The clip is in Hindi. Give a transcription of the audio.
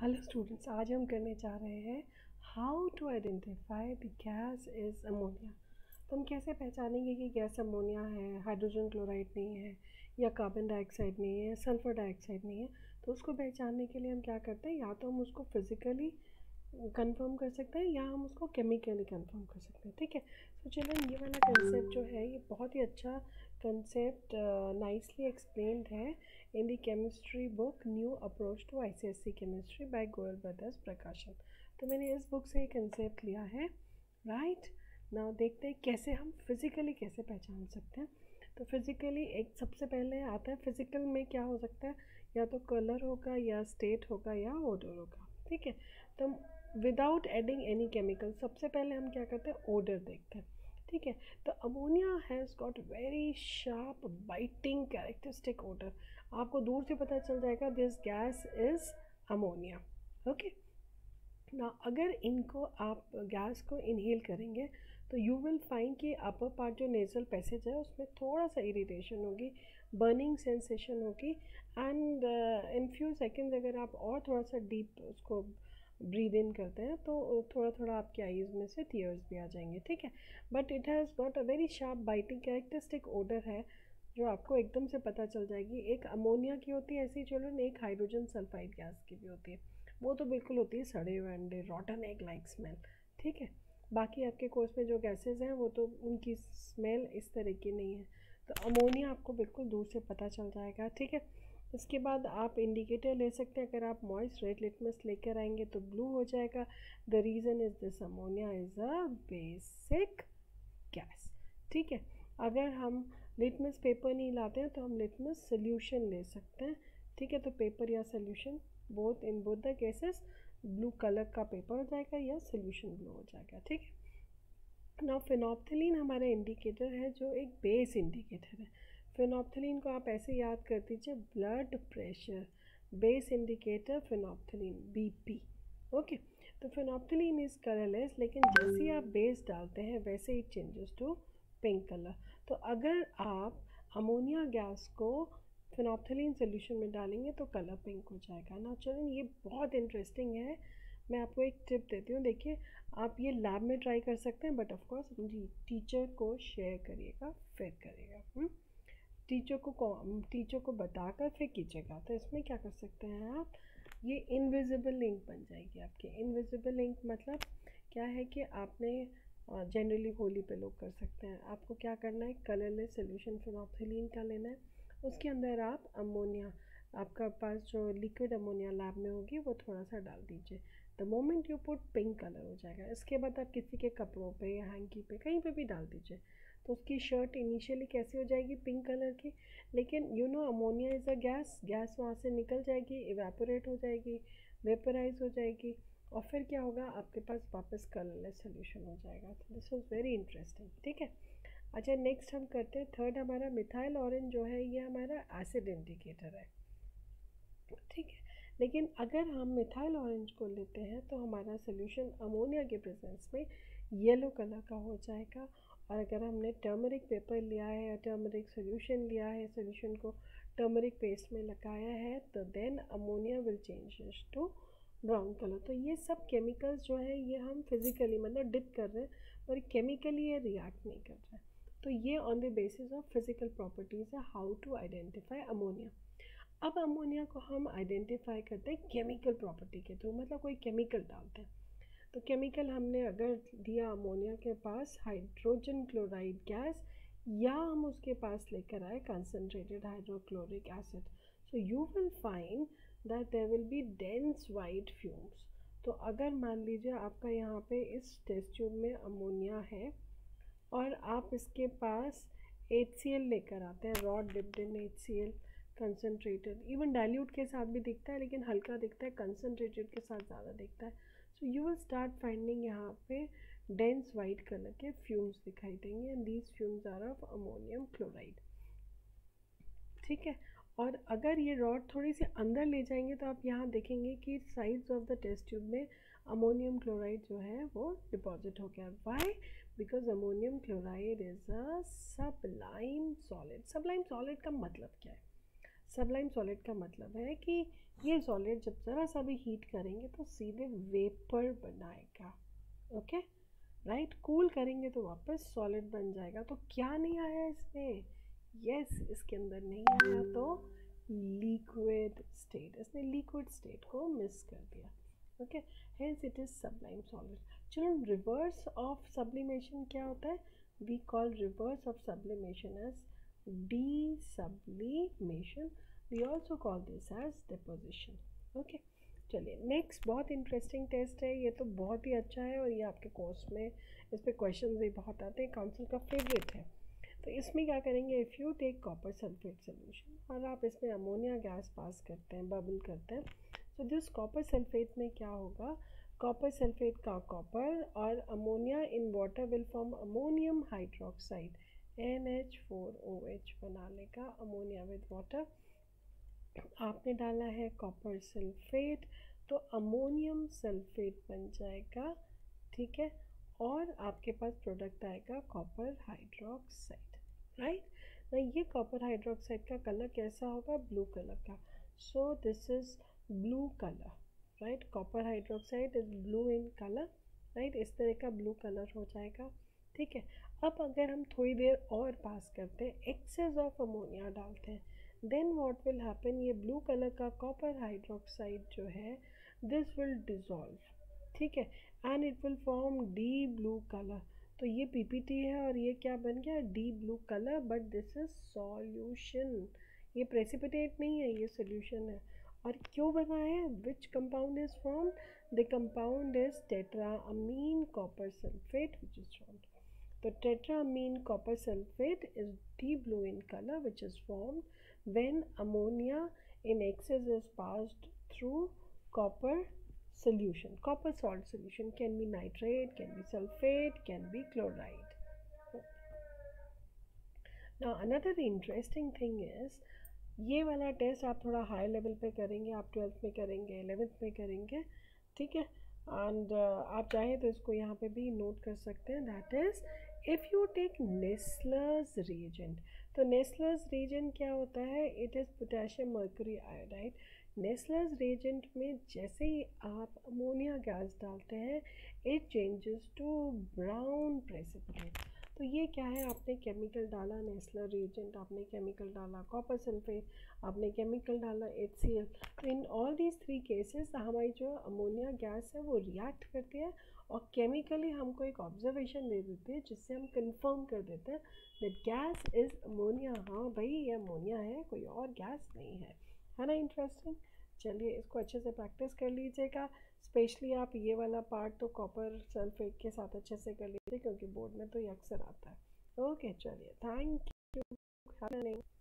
हेलो स्टूडेंट्स आज हम करने जा रहे हैं how to identify the gas is ammonia तो हम कैसे पहचानेंगे कि गैस अमोनिया है हाइड्रोजन क्लोराइड नहीं है, या कार्बन डाइऑक्साइड नहीं है सल्फ़र डाइऑक्साइड नहीं है? तो उसको पहचानने के लिए हम क्या करते हैं? या तो हम उसको फिज़िकली कंफर्म कर सकते हैं, या हम उसको केमिकली कंफर्म कर सकते हैं, ठीक है? तो चलो ये वाला कंसेप्ट जो है, ये बहुत ही अच्छा कंसेप्ट नाइसली एक्सप्लेन्ड है in the chemistry book new approach to ICSC chemistry by Goyal brothers Prakashan तो मैंने इस बुक से ये कंसेप्ट लिया है राइट नाउ देखते हैं कैसे हम फिज़िकली कैसे पहचान सकते हैं। तो फिज़िकली एक सबसे पहले आता है फ़िज़िकल में क्या हो सकता है? या तो कलर होगा, या स्टेट होगा, या ओडर होगा, ठीक है? तो विदाउट एडिंग एनी केमिकल सबसे पहले हम क्या करते हैं? ओडर देखते हैं। ठीक है? तो ammonia has got very sharp biting characteristic odour आपको दूर से पता चल जाएगा this gas is ammonia okay ना अगर इनको आप गैस को इनहेल करेंगे तो यू विल फाइंड कि अपर पार्ट जो नेज़ल पैसेज है, उसमें थोड़ा सा इरिटेशन होगी बर्निंग सेंसेशन होगी एंड इन फ्यू सेकेंड्स अगर आप और थोड़ा सा डीप उसको ब्रीद इन करते हैं तो थोड़ा थोड़ा आपके आईज में से टीयर्स भी आ जाएँगे, ठीक है? But it has got a very sharp biting characteristic odour है, जो आपको एकदम से पता चल जाएगी। एक अमोनिया की होती है ऐसी चिल्ड्रन एक हाइड्रोजन सल्फाइड गैस की भी होती है। वो तो बिल्कुल होती है सड़े हुए अंडे रॉटन एग लाइक स्मेल ठीक है? बाकी आपके कोर्स में जो गैसेज हैं, वो तो उनकी स्मेल इस तरह की नहीं है। तो अमोनिया आपको बिल्कुल दूर से पता चल जाएगा, ठीक है? इसके बाद आप इंडिकेटर ले सकते हैं। अगर आप मॉइस्ट रेड लिटमस लेकर आएँगे तो ब्लू हो जाएगा। The reason is this ammonia is a basic gas ठीक है? अगर हम लिटमस पेपर नहीं लाते हैं तो हम लिटमस सोल्यूशन ले सकते हैं। ठीक है? तो पेपर या solution both in both the cases blue colour का पेपर हो जाएगा या सोल्यूशन ब्लू हो जाएगा। ठीक है? ना फिनॉप्थलीन हमारा इंडिकेटर है जो एक बेस इंडिकेटर है। फिनॉप्थलीन को आप ऐसे याद कर दीजिए blood pressure base indicator phenolphthalein BP okay तो फिनॉप्थलीन इज़ कलरलेस लेकिन जैसे ही आप बेस डालते हैं, वैसे ही चेंजेस टू पिंक कलर तो अगर आप अमोनिया गैस को फिनॉप्थलीन सोल्यूशन में डालेंगे तो कलर पिंक हो जाएगा. ना चलें ये बहुत इंटरेस्टिंग है. मैं आपको एक टिप देती हूँ. देखिए, आप ये लैब में ट्राई कर सकते हैं बट ऑफकोर्स टीचर को शेयर करिएगा, फिर करिएगा टीचर को टीचर को बताकर फिर कीजिएगा तो इसमें क्या कर सकते हैं आप? ये इनविजिबल लिंक बन जाएगी आपकी। इनविजिबल लिंक मतलब क्या है कि आपने जनरली होली पे लोग कर सकते हैं। आपको क्या करना है? कलरलेस सोल्यूशन फिनॉप्थलीन का लेना है। उसके अंदर आप अमोनिया आपका पास जो लिक्विड अमोनिया लैब में होगी, वो थोड़ा सा डाल दीजिए। The moment you put pink colour हो जाएगा। इसके बाद आप किसी के कपड़ों पे हैंकी पे, कहीं पे भी डाल दीजिए। तो उसकी शर्ट इनिशियली कैसी हो जाएगी? पिंक कलर की। लेकिन you know ammonia is a gas gas वहाँ से निकल जाएगी इवेपोरेट हो जाएगी वेपराइज हो जाएगी। और फिर क्या होगा? आपके पास वापस कलरलेस सोल्यूशन हो जाएगा। तो दिस वॉज़ वेरी इंटरेस्टिंग ठीक है? अच्छा नेक्स्ट हम करते हैं थर्ड हमारा मिथाइल ऑरेंज जो है, ये हमारा एसिड इंडिकेटर है। ठीक है? लेकिन अगर हम मिथाइल ऑरेंज को लेते हैं तो हमारा सोल्यूशन अमोनिया के प्रेजेंस में येलो कलर का हो जाएगा। और अगर हमने टर्मरिक पेपर लिया है या टर्मरिक सोल्यूशन लिया है सोल्यूशन को टर्मरिक पेस्ट में लगाया है तो then ammonia will change to brown colour तो ये सब केमिकल्स जो है, ये हम फिज़िकली मतलब डिप कर रहे हैं, पर केमिकली ये रिएक्ट नहीं कर रहा है। तो ये on the basis of physical properties है हाउ टू आइडेंटिफाई अमोनिया अब अमोनिया को हम आइडेंटिफाई करते हैं केमिकल प्रॉपर्टी के थ्रू मतलब कोई केमिकल डालते हैं। तो केमिकल हमने अगर दिया अमोनिया के पास हाइड्रोजन क्लोराइड गैस या हम उसके पास लेकर आए concentrated hydrochloric acid so you will find that there will be dense white fumes तो अगर मान लीजिए आपका यहाँ पे इस टेस्ट ट्यूब में अमोनिया है, और आप इसके पास एच सी एल लेकर आते हैं rod dipped in H C L concentrated even dilute के साथ भी दिखता है, लेकिन हल्का दिखता है कंसनट्रेटेड के साथ ज़्यादा दिखता है so you will start finding यहाँ पे डेंस वाइट कलर के फ्यूम्स दिखाई देंगे and these fumes are of ammonium chloride ठीक है? और अगर ये रॉड थोड़ी सी अंदर ले जाएँगे तो आप यहाँ देखेंगे कि sides of the test tube में अमोनियम क्लोराइड जो है वो डिपॉजिट हो गया. Why because ammonium chloride is a sublime solid sublime solid का मतलब क्या है? सबलाइम सॉलिड का मतलब है कि ये सॉलिड जब ज़रा सा भी हीट करेंगे तो सीधे वेपर बनाएगा ओके राइट कूल करेंगे तो वापस सॉलिड बन जाएगा। तो क्या नहीं आया इसमें? यस yes, इसके अंदर नहीं आया तो लिक्विड स्टेट इसने लिक्विड स्टेट को मिस कर दिया okay hence it is sublime solid चलो रिवर्स ऑफ़ सब्लिमेशन क्या होता है? We call reverse of sublimation as sublimation we also call this as deposition okay चलिए नेक्स्ट बहुत इंटरेस्टिंग टेस्ट है। ये तो बहुत ही अच्छा है और ये आपके कोर्स में इस पर क्वेश्चन भी बहुत आते हैं। काउंसिल का फेवरेट है। तो इसमें क्या करेंगे? If you take copper sulphate solution और आप इसमें अमोनिया गैस पास करते हैं बबल करते हैं। तो दिस कॉपर सल्फेट में क्या होगा? कॉपर सल्फेट का कॉपर और ammonia in water will form ammonium hydroxide N H four O H बना लेगा अमोनिया विद वाटर आपने डाला है कॉपर सल्फेट तो अमोनियम सल्फेट बन जाएगा, ठीक है? और आपके पास प्रोडक्ट आएगा कॉपर हाइड्रोक्साइड राइट ना, ये कॉपर हाइड्रोक्साइड का कलर कैसा होगा? ब्लू कलर का. So this is blue colour right copper hydroxide is blue in colour right इस तरह का ब्लू कलर हो जाएगा, ठीक है? अब अगर हम थोड़ी देर और पास करते हैं एक्सेस ऑफ़ अमोनिया डालते हैं। देन व्हाट विल हैपन ये ब्लू कलर का कॉपर हाइड्रोक्साइड जो है दिस विल डिज़ोल्व ठीक है? And it will form deep blue colour तो ये पीपीटी है और ये क्या बन गया? Deep blue colour but this is solution ये प्रेसिपिटेट नहीं है, ये सोल्यूशन है। और क्यों बना है? Which compound is form the compound is tetra amine copper sulphate which is form तो tetra amine copper sulphate is deep blue in color which is formed when ammonia in excess is passed through copper solution copper salt solution can be nitrate can be sulfate can be chloride now another interesting thing is ये वाला टेस्ट आप थोड़ा हाई लेवल पे करेंगे आप ट्वेल्थ में करेंगे एलेवेंथ में करेंगे ठीक है एंड uh, आप चाहें तो इसको यहाँ पे भी नोट कर सकते हैं that is if you take Nessler's reagent तो नेस्लर्स रिएजेंट क्या होता है? It is potassium mercury iodide Nessler's reagent में जैसे ही आप अमोनिया गैस डालते हैं it changes to brown precipitate तो ये क्या है? आपने केमिकल डाला नेस्लर रिएजेंट आपने केमिकल डाला कॉपर सल्फेट आपने केमिकल डाला एच सी एल तो in all these three cases हमारी जो अमोनिया गैस है, वो रिएक्ट करती है और केमिकली हमको एक ऑब्जर्वेशन दे देती है, जिससे हम कंफर्म कर देते हैं दैट गैस इज़ अमोनिया हाँ भाई, ये अमोनिया है, कोई और गैस नहीं है। है ना इंटरेस्टिंग चलिए इसको अच्छे से प्रैक्टिस कर लीजिएगा। स्पेशली आप ये वाला पार्ट तो कॉपर सल्फेट के साथ अच्छे से कर लीजिए, क्योंकि बोर्ड में तो ये अक्सर आता है। ओके चलिए। Thank you